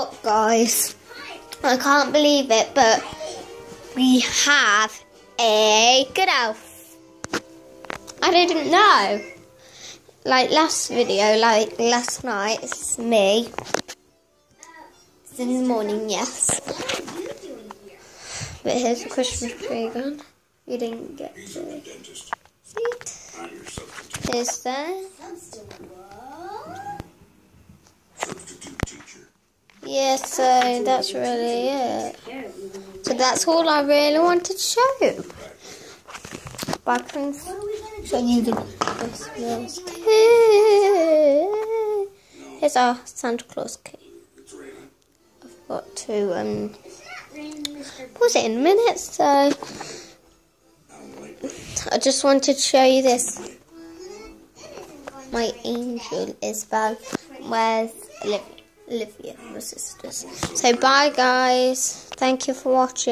Look, guys, I can't believe it, but we have a good elf. I didn't know. Like last video, like last night, it's me. The morning, yes. But here's the Christmas tree gun. You didn't get to see it. Here's there. Yeah, so that's really it. So that's all I really wanted to show you. But I can show you the Christmas key. Here's our Santa Claus key. I've got to um put it in a minute, so I just wanted to show you this. My angel Isabel. Where's Olivia? Olivia, my sisters. So bye guys. Thank you for watching.